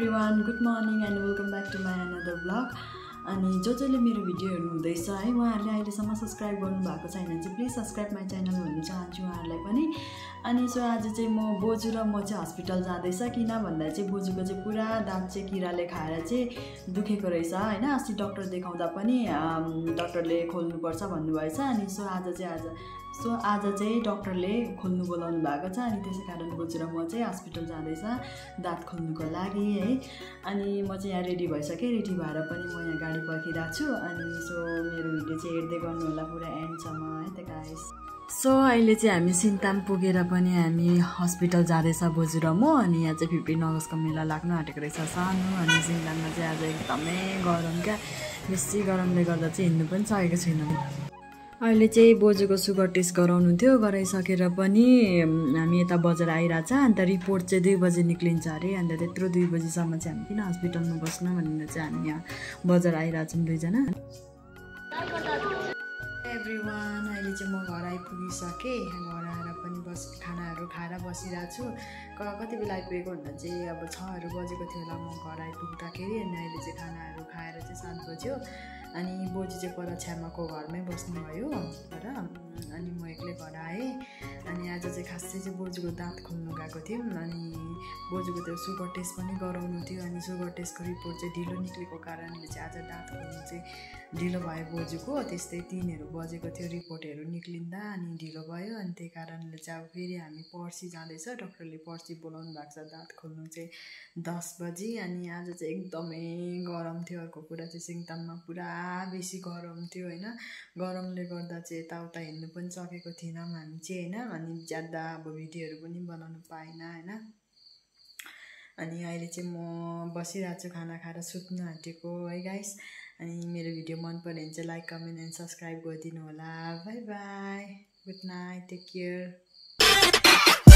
everyone. Good morning and welcome back to my another vlog. अनि जो जसले मेरो भिडियो हेर्नु हुँदैछ है उहाँहरूले अहिलेसम्म सब्सक्राइब गर्नुभएको छैन चाहिँ प्लिज सब्सक्राइब माई च्यानल भन्न चाहन्छु उहाँहरूलाई पनि। अनि सो आज चाहिँ म बोजू र म चाहिँ हस्पिटल जाँदैछ किन भन्दा चाहिँ बोजूको चाहिँ पुरा दाँत चाहिँ किराले खाएर चाहिँ दुखेको रहेछ होइन? अस्ति डक्टर देखाउँदा पनि डक्टरले खोल्नुपर्छ भन्नुभएछ। अनि सो आज चाहिँ आज सो आज चाहिँ डक्टरले खोल्नु बोलाउनु भएको छ। अनि त्यसै कारण बुझेर म चाहिँ हस्पिटल जाँदैछ दाँत खोल्नुको लागि है? अनि म चाहिँ यहाँ रेडी भइसकेँ रेडी भएर पनि म यहाँ गाडी पर्खिरहेको छु। अनि सो मेरो भिडियो चाहिँ हेर्दै गर्नु होला पुरा एन्डसम्म है त गाइस सो अहिले चाहिँ हामी सिन्ताम पुगेर पनि हामी हस्पिटल जाँदैछ बोजू र म। अनि यहाँ चाहिँ फिफ्टिन अगस्तको मेला लाग्नु आँटेको रहेछ सानो। अनि सिन्ताममा चाहिँ आज एकदमै गरम क्या बेसी गरमले गर्दा चाहिँ हिँड्नु पनि सकेको छैन। अहिले चाहिँ बोजूको सुगर टेस्ट गराउनु थियो गराइसकेर पनि हामी यता बजार आइरहेछ अन्त रिपोर्ट चाहिँ दुई बजी निक्लिन्छ अरे अन्त त्यत्रो दुई बजीसम्म चाहिँ हामी किन हस्पिटलमा बस्न भनेर चाहिँ हामी यहाँ बजार आइरहेछौँ दुईजना। एभ्री वान अहिले चाहिँ म घर आइपुगिसकेँ घर आएर पनि बस खानाहरू खाएर बसिरहेको छु क कति बेला आइपुगेको भन्दा चाहिँ अब छहरू बजेको थियो होला म घर आइपुग्दाखेरि अनि अहिले चाहिँ खानाहरू खाएर चाहिँ सात बज्यो। अनि बोजू चाहिँ पर छ्यामाको घरमै बस्नुभयो र अनि म एक्लै घर आएँ। अनि आज चाहिँ खासै चाहिँ बोजूको दाँत खोल्नु गएको थियौँ अनि बोजूको त्यो सुगर टेस्ट पनि गराउनु थियो। अनि सुगर टेस्टको रिपोर्ट चाहिँ ढिलो निक्लेको कारणले चाहिँ आज दाँत खोल्नु चाहिँ ढिलो भयो बोजूको। त्यस्तै तिनहरू बजेको थियो रिपोर्टहरू निक्लिँदा अनि ढिलो भयो। अनि त्यही कारणले चाहिँ अब फेरि हामी पर्सि जाँदैछ। डक्टरले पर्सि बोलाउनु भएको छ। दाँत खोल्नु चाहिँ दस बजी। अनि आज चाहिँ एकदमै गरम थियो। अर्को कुरा चाहिँ सिङताममा पुरा बेसी गरम थियो होइन? गरमले गर्दा चाहिँ यताउता हिँड्नु पनि सकेको थिएनौँ हामी चाहिँ होइन? अनि ज्यादा अब भिडियोहरू पनि बनाउनु पाएन होइन? अनि अहिले चाहिँ म बसिरहेको छु खाना खाएर सुत्नु आँटेको है गाइस अनि मेरो भिडियो मन पऱ्यो भने चाहिँ लाइक कमेन्ट एन्ड सब्सक्राइब गरिदिनु होला। Bye bye good night take care